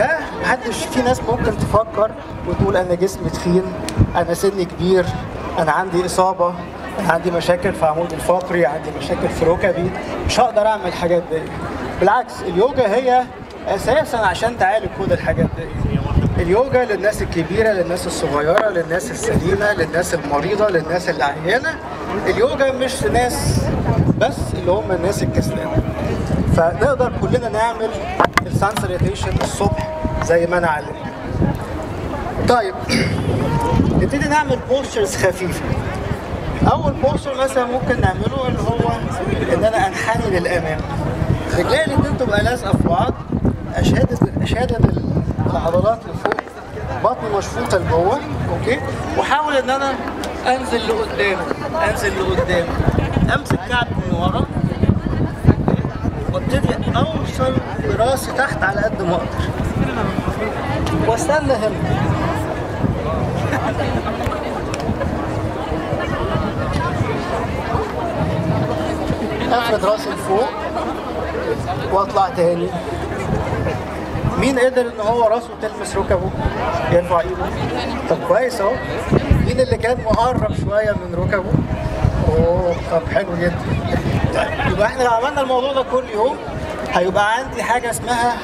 ده محدش في ناس ممكن تفكر وتقول أنا جسمي تخين أنا سني كبير أنا عندي إصابة أنا عندي مشاكل في عمودي الفقري عندي مشاكل في ركبي مش هقدر أعمل الحاجات دي. بالعكس اليوجا هي أساسا عشان تعالج كل الحاجات دي. اليوجا للناس الكبيرة للناس الصغيرة للناس السليمة للناس المريضة للناس اللي عيانة اليوجا مش ناس بس اللي هم الناس الكسلانة فنقدر كلنا نعمل ال sun salutation الصبح زي ما أنا علمت. طيب نبتدي نعمل postures خفيفة. أول posture مثلا ممكن نعمله اللي هو إن أنا أنحني للأمام. رجلي الاتنين تبقى لازقه في بعض أشد أشد العضلات لفوق بطني مشفوطة لجوه okay؟ واحاول إن أنا أنزل لقدام أنزل لقدام. أمسك كعبي من ورا. وابتدي أوصل براسي تحت على قد ما أقدر. واستنى هنا. أفرد راسي لفوق وأطلع تاني. مين قدر إن هو راسه تلمس ركبه؟ يرفع ايده طب كويس أهو. مين اللي كان مقرب شوية من ركبه؟ أوه طب حلو جدا. طيب يبقى إحنا لو عملنا الموضوع ده كل يوم هيبقى عندي حاجة اسمها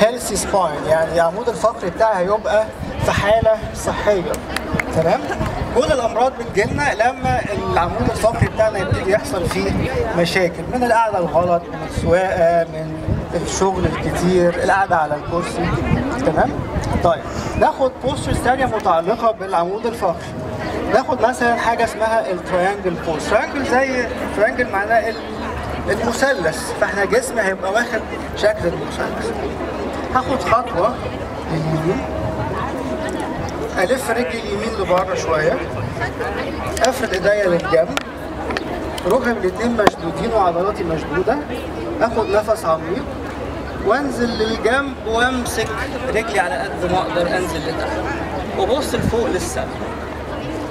healthy spine يعني العمود الفقري بتاعي هيبقى في حالة صحية. تمام؟ كل الأمراض بتجيلنا لما العمود الفقري بتاعنا يبتدي يحصل فيه مشاكل. من القعدة الغلط من السواقة من الشغل الكتير القعدة على الكرسي. تمام؟ طيب ناخد postures ثانية متعلقة بالعمود الفقري. ناخد مثلا حاجة اسمها ال triangle pose triangle زي triangle معناه المثلث. فإحنا جسمي هيبقى واخد شكل المثلث. هاخد خطوة لليمين ألف رجلي اليمين لبره شوية. أفرد إيديا للجنب. ركبي الاتنين مشدودين وعضلاتي مشدودة. آخد نفس عميق. وأنزل للجنب وأمسك رجلي على قد ما أقدر أنزل لتحت. وابص لفوق للسما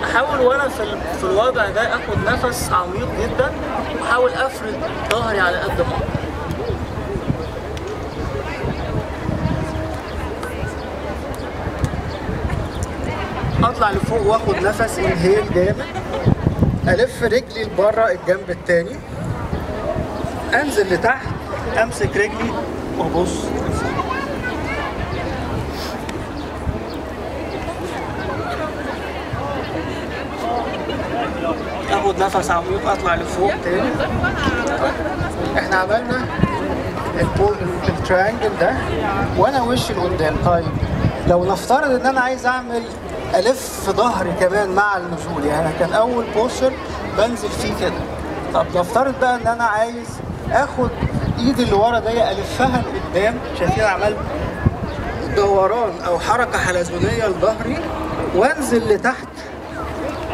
أحاول وأنا في في الوضع ده آخد نفس عميق جدا وأحاول أفرد ظهري على قد ما أقدر. أطلع لفوق وأخد نفس إنهيل جامد. ألف رجلي لبره الجنب التاني. أنزل لتحت أمسك رجلي وأبص. اخد نفس عميق أطلع لفوق تاني. إحنا عملنا البول التريانجل ده وأنا وشي لقدام. طيب لو نفترض إن أنا عايز أعمل ألف ظهري كمان مع النزول يعني كان أول بوستر بنزل فيه كده. طب نفترض بقى إن أنا عايز آخد ايدي اللي ورا دي ألفها لقدام. شايفين عملت دوران أو حركة حلزونية لظهري وأنزل لتحت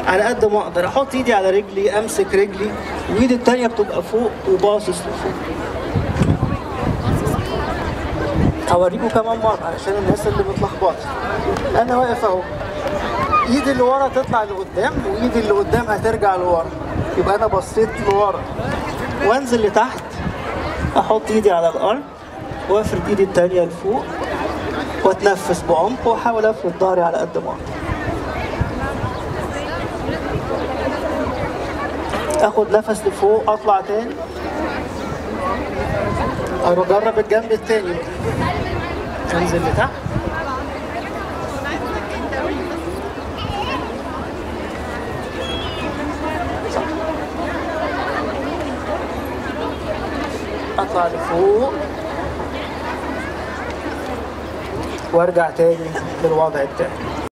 على قد ما أقدر أحط ايدي على رجلي امسك رجلي وايدي التانية بتبقى فوق وباصص لفوق. هوريكم كمان مرة علشان الناس اللي متلخبطة أنا واقف أهو. ايدي اللي ورا تطلع لقدام وايدي اللي قدام هترجع لورا. يبقى أنا بصيت لورا. وأنزل لتحت. أحط ايدي على الأرض. وأفرد ايدي التانية لفوق. وأتنفس بعمق وأحاول أفرد ظهري على قد ما أقدر. آخد نفس لفوق أطلع تاني. أجرب الجنب التاني. أنزل لتحت. أطلع لفوق. وأرجع تاني للوضع التاني.